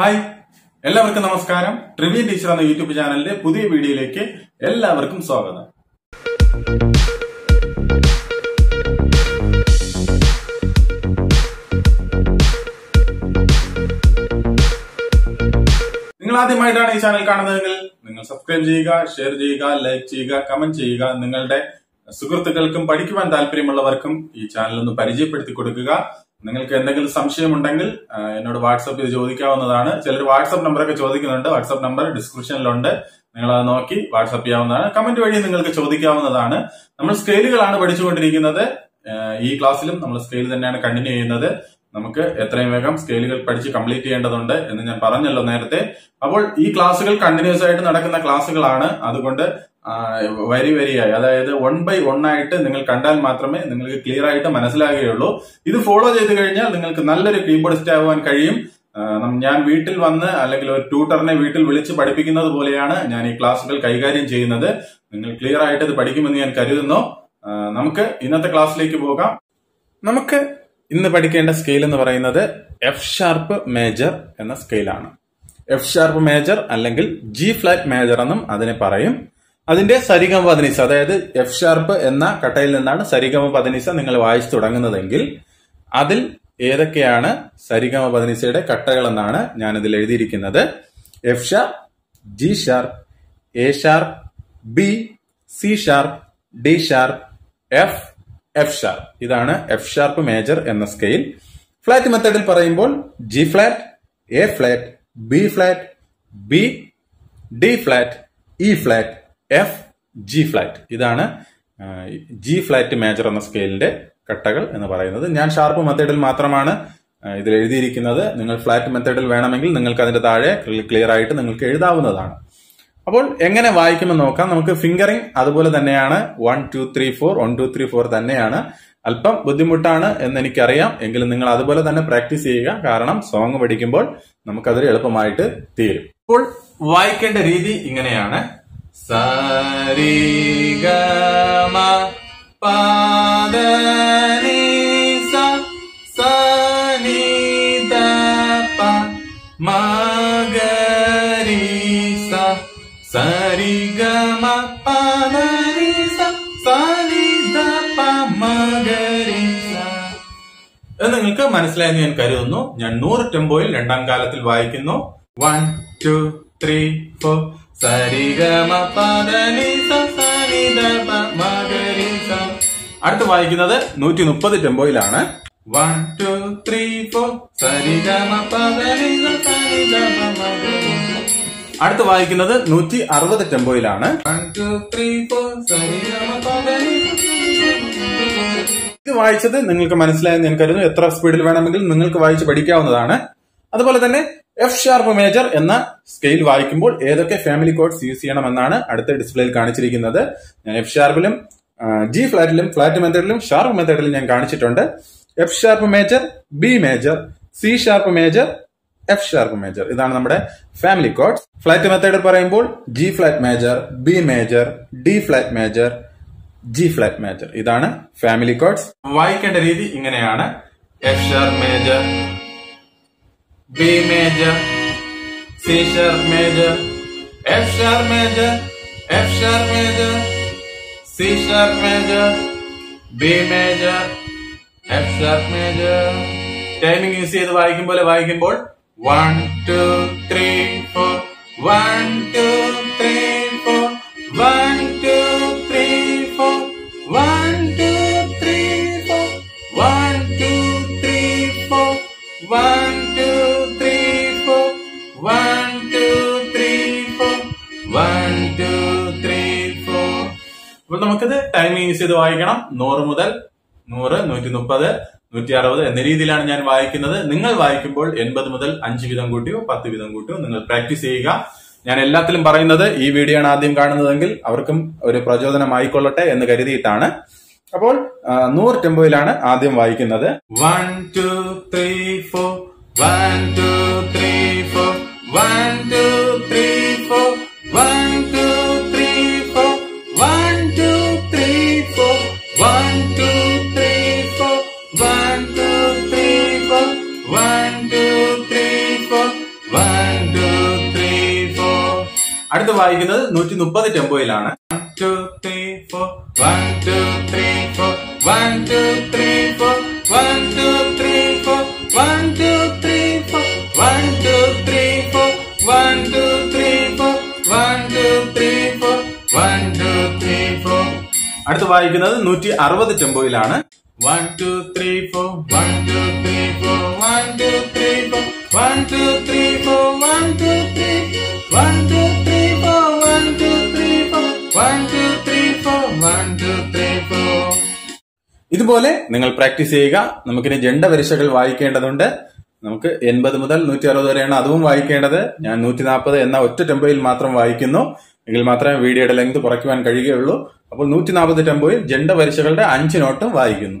Hi. എല്ലാവർക്കും നമസ്കാരം. ട്രിവി teacher എന്ന യൂട്യൂബ് ചാനലിന്റെ പുതിയ വീഡിയോയിലേക്ക് എല്ലാവർക്കും സ്വാഗതം. നിങ്ങൾ ആദ്യമായിട്ടാണ് ഈ ചാനൽ കാണുന്നതെങ്കിൽ നിങ്ങൾ സബ്സ്ക്രൈബ് ചെയ്യുക ഷെയർ ചെയ്യുക ലൈക്ക് ചെയ്യുക കമന്റ് ചെയ്യുക. നിങ്ങളുടെ സുഹൃത്തുക്കൾക്കും പഠിക്കുവാൻ താല്പര്യമുള്ളവർക്കും ഈ ചാനൽ ഒന്ന് പരിചയപ്പെടുത്തി കൊടുക്കുക. നിങ്ങൾക്ക് എന്തെങ്കിലും സംശയമുണ്ടെങ്കിൽ എന്നോട് വാട്സപ്പ് ചെയ്ത് ചോദിക്കാവുന്നതാണ്. ചിലർ വാട്സപ്പ് നമ്പറൊക്കെ ചോദിക്കുന്നുണ്ട്. വാട്സപ്പ് നമ്പർ ഡിസ്ക്രിപ്ഷനിലുണ്ട്. നിങ്ങൾ അത് നോക്കി വാട്സപ്പ് ചെയ്യാവുന്നതാണ്. കമന്റ് വഴി നിങ്ങൾക്ക് ചോദിക്കാവുന്നതാണ്. നമ്മൾ സ്കെയിലുകളാണ് പഠിച്ചുകൊണ്ടിരിക്കുന്നത്. ഈ ക്ലാസ്സിലും നമ്മൾ സ്കെയിൽ തന്നെയാണ് കണ്ടിന്യൂ ചെയ്യുന്നത്. നമുക്ക് എത്രയും വേഗം സ്കെയിലുകൾ പഠിച്ച് കംപ്ലീറ്റ് ചെയ്യേണ്ടതുണ്ട് എന്ന് ഞാൻ പറഞ്ഞല്ലോ നേരത്തെ. അപ്പോൾ ഈ ക്ലാസ്സുകൾ കണ്ടിന്യൂസ് ആയിട്ട് നടക്കുന്ന ക്ലാസ്സുകളാണ്. അതുകൊണ്ട് വരി വരിയായി. അതായത് വൺ ബൈ വൺ ആയിട്ട് നിങ്ങൾ കണ്ടാൽ മാത്രമേ നിങ്ങൾക്ക് ക്ലിയർ ആയിട്ട് മനസ്സിലാകുകയുള്ളൂ. ഇത് ഫോളോ ചെയ്ത് കഴിഞ്ഞാൽ നിങ്ങൾക്ക് നല്ലൊരു കീബോർഡിസ്റ്റ് ആവാൻ കഴിയും. ഞാൻ വീട്ടിൽ വന്ന് അല്ലെങ്കിൽ ഒരു ട്യൂട്ടറിനെ വീട്ടിൽ വിളിച്ച് പഠിപ്പിക്കുന്നത് പോലെയാണ് ഞാൻ ഈ ക്ലാസ്സുകൾ കൈകാര്യം ചെയ്യുന്നത്. നിങ്ങൾ ക്ലിയർ ആയിട്ട് ഇത് പഠിക്കുമെന്ന് ഞാൻ കരുതുന്നു. നമുക്ക് ഇന്നത്തെ ക്ലാസ്സിലേക്ക് പോകാം. നമുക്ക് ഇന്ന് പഠിക്കേണ്ട സ്കെയിൽ എന്ന് പറയുന്നത് എഫ് ഷാർപ്പ് മേജർ എന്ന സ്കെയിലാണ് എഫ് ഷാർപ്പ് മേജർ അല്ലെങ്കിൽ ജി ഫ്ലാറ്റ് മേജർ എന്നും അതിനെ പറയും. അതിന്റെ സരിഗമ പതിനിസ അതായത് എഫ് ഷാർപ്പ് എന്ന കട്ടയിൽ നിന്നാണ് സരിഗമ പതിനിസ നിങ്ങൾ വായിച്ചു തുടങ്ങുന്നതെങ്കിൽ അതിൽ ഏതൊക്കെയാണ് സരിഗമ എന്നാണ് ഞാൻ ഇതിൽ എഴുതിയിരിക്കുന്നത്? F sharp G sharp A sharp B C sharp D sharp F F sharp ഇതാണ് എഫ് ഷാർപ്പ് മേജർ എന്ന സ്കെയിൽ ഫ്ലാറ്റ് മെത്തേഡിൽ പറയുമ്പോൾ G flat A flat B flat B D flat E flat F G flat ഇതാണ് G flat major എന്ന സ്കെയിലിന്റെ കട്ടകൾ എന്ന് പറയുന്നത്. ഞാൻ ഷാർപ്പ് മെത്തേഡിൽ മാത്രമാണ് ഇതിൽ എഴുതിയിരിക്കുന്നത്. നിങ്ങൾ ഫ്ലാറ്റ് മെത്തേഡിൽ വേണമെങ്കിൽ നിങ്ങൾക്ക് അതിന്റെ താഴെ ക്ലിയർ ആയിട്ട് നിങ്ങൾക്ക് എഴുതാവുന്നതാണ്. അപ്പോൾ എങ്ങനെ വായിക്കുമെന്ന് നോക്കാം. നമുക്ക് ഫിംഗറിംഗ് അതുപോലെ തന്നെയാണ്. One two three four one two three four തന്നെയാണ്. അല്പം ബുദ്ധിമുട്ടാണ് എന്ന് എനിക്കറിയാം. എങ്കിലും നിങ്ങൾ അതുപോലെ തന്നെ പ്രാക്ടീസ് ചെയ്യുക. കാരണം സോങ് പഠിക്കുമ്പോൾ നമുക്കതൊരു എളുപ്പമായിട്ട് തീരും. അപ്പോൾ വായിക്കേണ്ട രീതി ഇങ്ങനെയാണ്. സരി ഗമ പാദ നീ സ മനസ്സിലായെന്ന് ഞാൻ കരുതുന്നു. ഞാൻ നൂറ് ടെമ്പോയിൽ രണ്ടാം കാലത്തിൽ വായിക്കുന്നു. വൺ ടു ത്രീ ഫോർ പദനി അടുത്ത് വായിക്കുന്നത് നൂറ്റി മുപ്പത് ടെമ്പോയിലാണ് വൺ ടു ത്രീ ഫോർ അടുത്ത് വായിക്കുന്നത് നൂറ്റി അറുപത് ടെമ്പോയിലാണ് ഇത് വായിച്ചത് നിങ്ങൾക്ക് മനസ്സിലായെന്ന് ഞാൻ കരുതുന്നു. എത്ര സ്പീഡിൽ വേണമെങ്കിലും നിങ്ങൾക്ക് വായിച്ച് പഠിക്കാവുന്നതാണ്. അതുപോലെ തന്നെ എഫ് ഷാർപ്പ് മേജർ എന്ന സ്കെയിൽ വായിക്കുമ്പോൾ ഏതൊക്കെ ഫാമിലി കോഡ്സ് യൂസ് ചെയ്യണമെന്നാണ് അടുത്ത ഡിസ്പ്ലേയിൽ കാണിച്ചിരിക്കുന്നത്. ഞാൻ എഫ് ഷാർപ്പിലും ജി ഫ്ലാറ്റിലും ഫ്ലാറ്റ് മെത്തേഡിലും ഷാർപ്പ് മെത്തേഡിലും ഞാൻ കാണിച്ചിട്ടുണ്ട്. F sharp major B major C sharp major F sharp major ഇതാണ് നമ്മുടെ ഫാമിലി കോഡ്സ് ഫ്ലാറ്റ് മെത്തേഡ് പറയുമ്പോൾ G flat major B major D flat major G flat major ഇതാണ് ഫാമിലി കോഡ്സ് വായിക്കേണ്ട രീതി ഇങ്ങനെയാണ്. F sharp major B major, C sharp major, F sharp major, F sharp major, C sharp major, B major, F sharp major. Timing use ചെയ്ത് വായിക്കും പോലെ വായിക്കുമ്പോൾ one two three four one two അപ്പൊ നമുക്കിത് timing use ചെയ്ത് വായിക്കണം. നൂറ് മുതൽ നൂറ് നൂറ്റി മുപ്പത് നൂറ്റി അറുപത് എന്ന രീതിയിലാണ് ഞാൻ വായിക്കുന്നത്. നിങ്ങൾ വായിക്കുമ്പോൾ എൺപത് മുതൽ അഞ്ച് വീതം കൂട്ടിയോ പത്ത് വീതം കൂട്ടിയോ നിങ്ങൾ പ്രാക്ടീസ് ചെയ്യുക. ഞാൻ എല്ലാത്തിലും പറയുന്നത് ഈ വീഡിയോ ആണ് ആദ്യം കാണുന്നതെങ്കിൽ അവർക്കും ഒരു പ്രചോദനമായിക്കൊള്ളട്ടെ എന്ന് കരുതിയിട്ടാണ്. അപ്പോൾ നൂറ് ടെമ്പോയിലാണ് ആദ്യം വായിക്കുന്നത്. One two three four one two three four one two three four വായിക്കുന്നത് നൂറ്റി മുപ്പത് ടെമ്പോയിലാണ് അടുത്ത് വായിക്കുന്നത് നൂറ്റി അറുപത് ടെമ്പോയിലാണ് one two three four one two three four one two three four One, two, three, four, one, two, three. One, two, three, four, one, two, three, four. One, two, three, four, one, two, three, four. ഇതുപോലെ നിങ്ങൾ practice ചെയ്യുക നമുക്കിനി ജണ്ട പരീക്ഷകൾ വായിക്കേണ്ടതുണ്ട് നമുക്ക് എൺപത് മുതൽ നൂറ്റി അറുപത് വരെയാണ് അതും വായിക്കേണ്ടത് ഞാൻ നൂറ്റി നാൽപ്പത് എന്ന ഒറ്റ ടെമ്പോയിൽ മാത്രം വായിക്കുന്നു എങ്കിൽ മാത്രമേ വീഡിയോയുടെ ലെങ്ത് കുറയ്ക്കുവാൻ കഴിയുകയുള്ളൂ അപ്പോൾ നൂറ്റി നാൽപ്പത് ടെമ്പോയിൽ ജണ്ട പരീക്ഷകളുടെ അഞ്ച് നോട്ടും വായിക്കുന്നു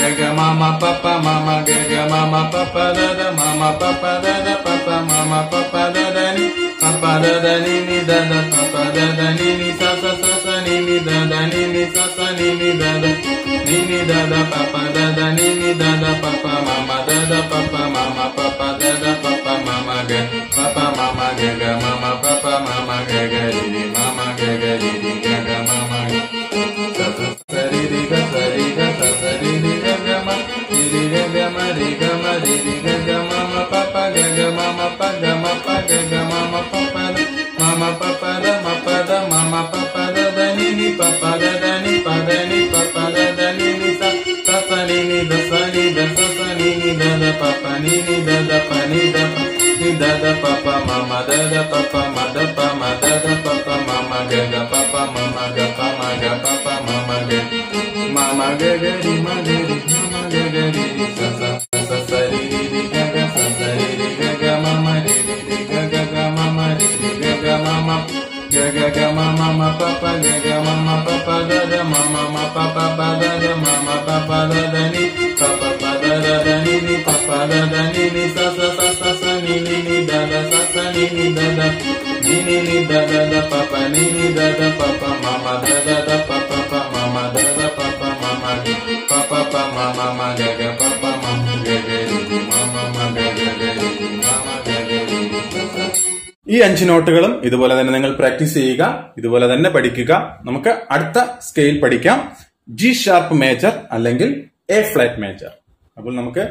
Gaga mama papa mama gaga mama papa da da mama papa da da papa mama papa da da ni papa da da ni ni da da papa da da ni ni sa sa sa sa ni ni da da ni ni sa sa ni ni da da ni ni da da papa da da ni ni da da papa mama da da papa mama papa da da papa mama ga papa mama gaga mama papa mama gaga ni mama gaga ni gaga mama gaga da papa ma da pa ma da da papa mama ga ga papa mama ga pa ma ga papa mama ga mama ga ga ri ma ga ri mama ga ga ri sa sa sa sa ri ri ri ga ga sa sa ri ri ga ga mama ri ri ri ga ga ga mama ri ri ga ga mama. Ga ga ga mama ma papa ga ga mama papa da da mama ma papa ba da da mama papa da da ni da da ni ni ni da da da da ni ni da da da mama da da da da pa mama da da papa mama da da pa mama ma da da da mama da da da mama ma da da da da mama da da da da da ഈ അഞ്ച് നോട്ടുകളും ഇതുപോലെ തന്നെ നിങ്ങൾ practice ചെയ്യുക ഇതുപോലെ തന്നെ പഠിക്കുക. നമുക്ക് അടുത്ത സ്കെയിൽ പഠിക്കാം. ജി ഷാർപ്പ് മേജർ അല്ലെങ്കിൽ എ ഫ്ലാറ്റ് മേജർ. അപ്പോൾ നമുക്ക്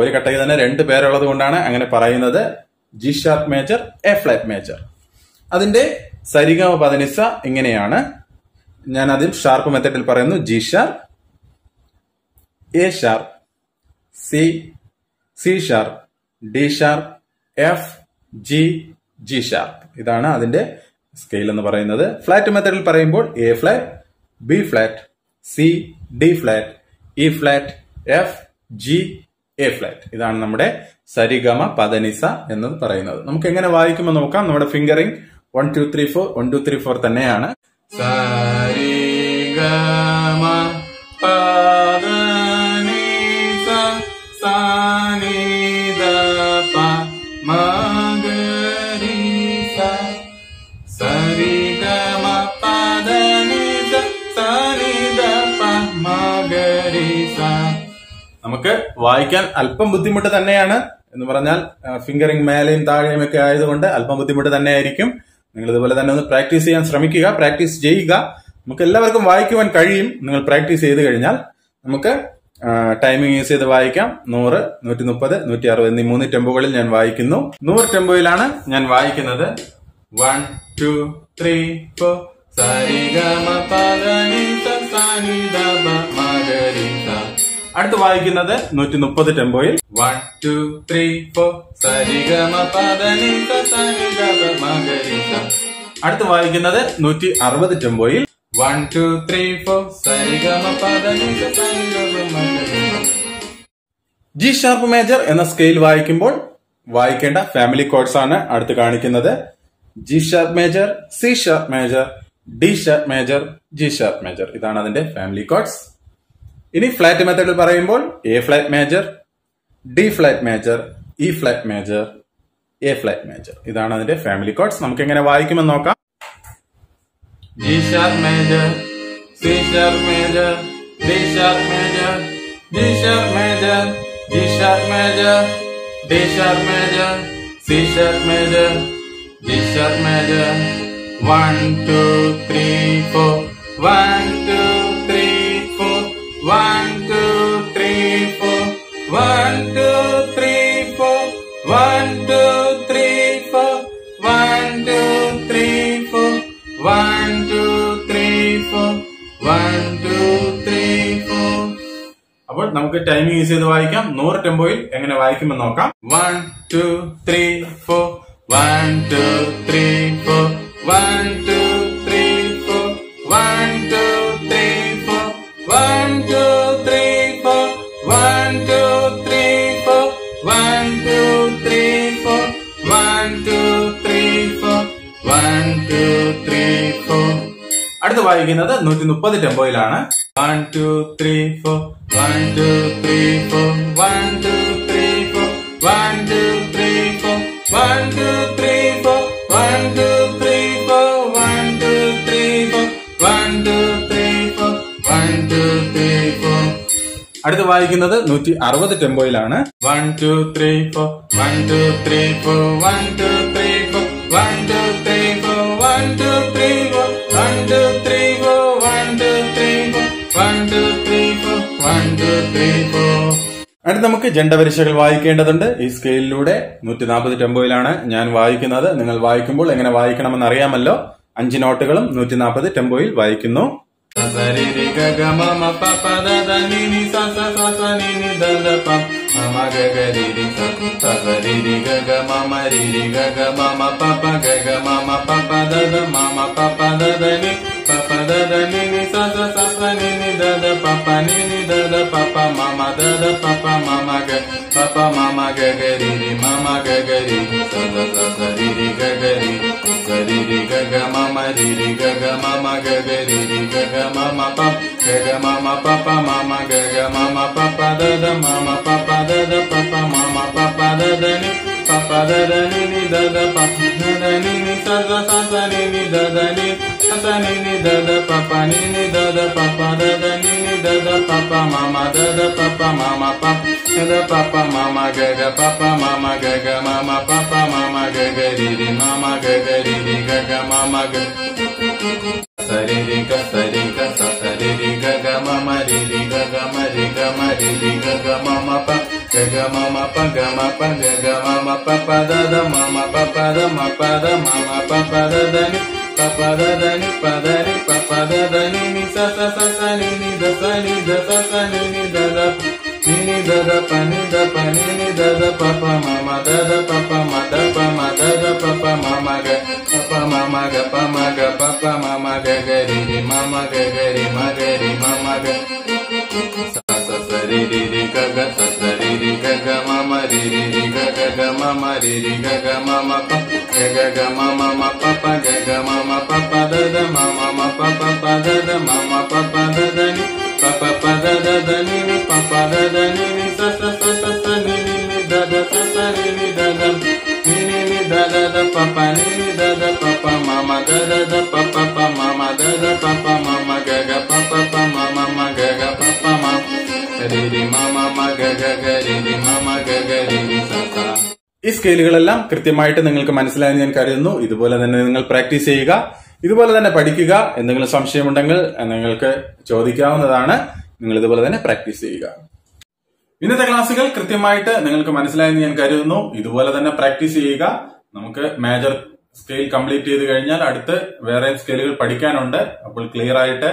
ഒരു കട്ടയിൽ തന്നെ രണ്ട് പേരുള്ളത് കൊണ്ടാണ് അങ്ങനെ പറയുന്നത്. G sharp major A flat major അതിന്റെ സരിഗമ പതനിസ ഇങ്ങനെയാണ്. ഞാൻ ആദ്യം ഷാർപ്പ് മെത്തഡിൽ പറയുന്നു. G sharp A sharp C C sharp D sharp F G G sharp ഇതാണ് അതിന്റെ സ്കെയിൽ എന്ന് പറയുന്നത്. ഫ്ലാറ്റ് മെത്തഡിൽ പറയുമ്പോൾ A flat B flat C D flat E flat F G A flat ഇതാണ് നമ്മുടെ സരിഗമ പതനിസ എന്ന് പറയുന്നത്. നമുക്ക് എങ്ങനെ വായിക്കുമ്പോൾ നോക്കാം. നമ്മുടെ fingering one two three four one two three four തന്നെയാണ്. Sari നമുക്ക് വായിക്കാൻ അല്പം ബുദ്ധിമുട്ട് തന്നെയാണ് എന്ന് പറഞ്ഞാൽ ഫിംഗറിംഗ് മേലെയും താഴെയും ഒക്കെ ആയതുകൊണ്ട് അല്പം ബുദ്ധിമുട്ട് തന്നെയായിരിക്കും. നിങ്ങൾ ഇതുപോലെ തന്നെ ഒന്ന് പ്രാക്ടീസ് ചെയ്യാൻ ശ്രമിക്കുക പ്രാക്ടീസ് ചെയ്യുക. നമുക്ക് എല്ലാവർക്കും വായിക്കുവാൻ കഴിയും. നിങ്ങൾ പ്രാക്ടീസ് ചെയ്ത് കഴിഞ്ഞാൽ നമുക്ക് ടൈമിംഗ് യൂസ് ചെയ്ത് വായിക്കാം. നൂറ് നൂറ്റി മുപ്പത് നൂറ്റി അറുപത് എന്നീ മൂന്ന് ടെമ്പോകളിൽ ഞാൻ വായിക്കുന്നു. നൂറ് ടെമ്പോയിലാണ് ഞാൻ വായിക്കുന്നത്. One two three four gama pada ni sa sa അടുത്ത് വായിക്കുന്നത് നൂറ്റി മുപ്പത് ടെമ്പോയിൽ. വൺ ടു ത്രീ ഫോർ സരിഗമ അടുത്ത് വായിക്കുന്നത് നൂറ്റി അറുപത് ടെമ്പോയിൽ. വൺ ടു ത്രീ ഫോർ സരിഗമ ജി ഷാർപ്പ് മേജർ എന്ന സ്കെയിൽ വായിക്കുമ്പോൾ വായിക്കേണ്ട ഫാമിലി കോഡ്സ് ആണ് അടുത്ത് കാണിക്കുന്നത്. G sharp major C sharp major D sharp major G sharp major ഇതാണ് അതിന്റെ ഫാമിലി കോഡ്സ് ഇനി ഫ്ലാറ്റ് മെത്തേഡിൽ പറയുമ്പോൾ A flat major D flat major E flat major A flat major ഇതാണ് അതിന്റെ ഫാമിലി കോഡ്സ് നമുക്ക് എങ്ങനെ വായിക്കുമെന്ന് നോക്കാം. G sharp major C sharp major D major major major major C major major one two three four one two നമുക്ക് timing use ചെയ്ത് വായിക്കാം. നൂറ് ടെമ്പോയിൽ എങ്ങനെ വായിക്കുമെന്ന് നോക്കാം. One two three four one two three four one two three four one two വായിക്കുന്നത് നൂറ്റി മുപ്പത് ടെമ്പോയിലാണ് one two three four one two three four one two three four one two three four one two three four one two three four one two three four one two three four one two three four അടുത്ത് വായിക്കുന്നത് നൂറ്റി അറുപത് ടെമ്പോയിലാണ് one two three four one two three four one two three four one two three four one two three അടുത്ത് നമുക്ക് ജണ്ടപരീക്ഷകൾ വായിക്കേണ്ടതുണ്ട്. ഈ സ്കെയിലിലൂടെ നൂറ്റി നാൽപ്പത് ടെമ്പോയിലാണ് ഞാൻ വായിക്കുന്നത്. നിങ്ങൾ വായിക്കുമ്പോൾ എങ്ങനെ വായിക്കണമെന്ന് അറിയാമല്ലോ. അഞ്ച് നോട്ടുകളും നൂറ്റി നാൽപ്പത് ടെമ്പോയിൽ വായിക്കുന്നു. Sa da da ni ni sa sa sa sa ni ni da da pa pa ni ni da da pa pa mama da da pa pa mama ga pa pa mama ga ga ri ri mama ga ga ri ri sa sa sa sa ri ri ga ga ri ga ri ri ga ga mama ri ri ga ga mama ga ga ri ri ga ga mama pa ga ga mama pa pa mama ga ga mama pa pa da da mama pa pa da da pa pa mama pa pa da da ni pa pa da da ni ni da da pa pa ni ni sa sa sa sa ni ni da da ni sa sa ni ni da da pa pa ni ni da da pa pa da da ni ni da da pa pa ma da da pa pa ma pa da da pa pa ma ma ga ga pa pa ma ma ga ga ma ma pa pa ma ma ga ga ri ri ma ga ga ri ri ga ga ma ga Sari ri ga sari ga sa sari ri ga ga ma ma ri ri ga ga ma ri ga ma ri ri ga ga ma pa ga ga ma ma pa ga ma pa ga ga ma ma pa pa da da ma ma pa pa da ma pa da ma ma pa pa da da ni pa pa da da ni pa da ni pa pa da da ni ni sa sa sa sa ni ni da sa ni da sa sa ni ni da da ni ni da da pa ni da pa ni ni da da pa pa ma ma da da pa pa ma da pa ma da da pa pa ma ma ga pa pa ma ma ga pa ma ga pa pa ma ma ga ga ri ri ma ma ga ga ri ma ga ri ma ma ga sa sa sa ri ri ri ga ga sa ri ga ga ma ma ri ri ri ga ga ga ma ma ri ri ga ga ma ma pa ga ga ga ma ma ma pa pa ga ga ma ma pa pa da da ma ma ma pa pa pa da da ma ma pa pa da da ni pa pa pa da da da ni ni pa pa da da ni ni sa sa sa sa sa ni ni ni da da sa sa ni ni da da ni ni ni da da da pa pa ni ni da da pa pa ma ma da da da pa pa pa ma ma da da pa pa ma ma ga ga pa pa ഈ സ്കെയിലുകളെല്ലാം കൃത്യമായിട്ട് നിങ്ങൾക്ക് മനസ്സിലായെന്ന് ഞാൻ കരുതുന്നു. ഇതുപോലെ തന്നെ നിങ്ങൾ practice ചെയ്യുക ഇതുപോലെ തന്നെ പഠിക്കുക എന്തെങ്കിലും സംശയമുണ്ടെങ്കിൽ നിങ്ങൾക്ക് ചോദിക്കാവുന്നതാണ്. നിങ്ങൾ ഇതുപോലെ തന്നെ പ്രാക്ടീസ് ചെയ്യുക. ഇന്നത്തെ ക്ലാസ്സുകൾ കൃത്യമായിട്ട് നിങ്ങൾക്ക് മനസ്സിലായെന്ന് ഞാൻ കരുതുന്നു. ഇതുപോലെ തന്നെ പ്രാക്ടീസ് ചെയ്യുക. നമുക്ക് മേജർ സ്കെയിൽ കംപ്ലീറ്റ് ചെയ്ത് കഴിഞ്ഞാൽ അടുത്ത് വേറെ സ്കെയിലുകൾ പഠിക്കാനുണ്ട്. അപ്പോൾ ക്ലിയർ ആയിട്ട്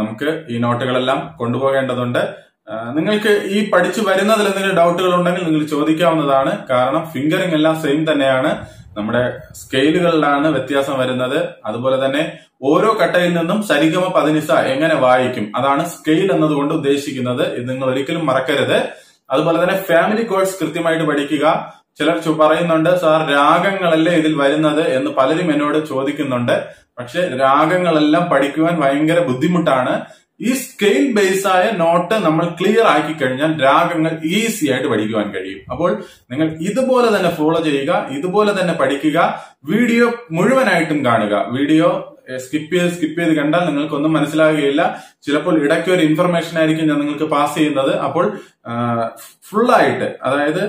നമുക്ക് ഈ നോട്ടുകളെല്ലാം കൊണ്ടുപോകേണ്ടതുണ്ട്. നിങ്ങൾക്ക് ഈ പഠിച്ചു വരുന്നതിൽ എന്തെങ്കിലും ഡൗട്ടുകൾ ഉണ്ടെങ്കിൽ നിങ്ങൾ ചോദിക്കാവുന്നതാണ്. കാരണം ഫിംഗറിംഗ് എല്ലാം സെയിം തന്നെയാണ്. നമ്മുടെ സ്കെയിലുകളിലാണ് വ്യത്യാസം വരുന്നത്. അതുപോലെ തന്നെ ഓരോ കട്ടയിൽ നിന്നും സരിഗമ പതിനിസ എങ്ങനെ വായിക്കും? അതാണ് സ്കെയിൽ എന്നതുകൊണ്ട് ഉദ്ദേശിക്കുന്നത്. ഇത് നിങ്ങൾ ഒരിക്കലും മറക്കരുത്. അതുപോലെ തന്നെ ഫാമിലി കോഴ്സ് കൃത്യമായിട്ട് പഠിക്കുക. ചിലർ പറയുന്നുണ്ട് സാർ രാഗങ്ങളല്ലേ ഇതിൽ വരുന്നത്? എന്ന് പലരും എന്നോട് ചോദിക്കുന്നുണ്ട്. പക്ഷെ രാഗങ്ങളെല്ലാം പഠിക്കുവാൻ ഭയങ്കര ബുദ്ധിമുട്ടാണ്. ഈ സ്കെയിൽ ബേസ് ആയ നോട്ട് നമ്മൾ ക്ലിയർ ആക്കി കഴിഞ്ഞാൽ രാഗങ്ങൾ ഈസി ആയിട്ട് പഠിക്കുവാൻ കഴിയും. അപ്പോൾ നിങ്ങൾ ഇതുപോലെ തന്നെ ഫോളോ ചെയ്യുക ഇതുപോലെ തന്നെ പഠിക്കുക വീഡിയോ മുഴുവനായിട്ടും കാണുക. വീഡിയോ സ്കിപ്പ് ചെയ്ത് സ്കിപ്പ് ചെയ്ത് കണ്ടാൽ നിങ്ങൾക്കൊന്നും മനസ്സിലാകുകയില്ല ചിലപ്പോൾ ഇടയ്ക്ക് ഒരു ഇൻഫർമേഷൻ ആയിരിക്കും ഞാൻ നിങ്ങൾക്ക് പാസ് ചെയ്യുന്നത്. അപ്പോൾ ഫുള്ളായിട്ട് അതായത്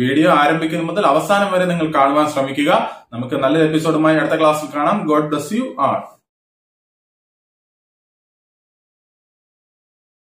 വീഡിയോ ആരംഭിക്കുന്ന മുതൽ അവസാനം വരെ നിങ്ങൾ കാണുവാൻ ശ്രമിക്കുക. നമുക്ക് നല്ലൊരു എപ്പിസോഡുമായി അടുത്ത ക്ലാസ്സിൽ കാണാം. God bless you all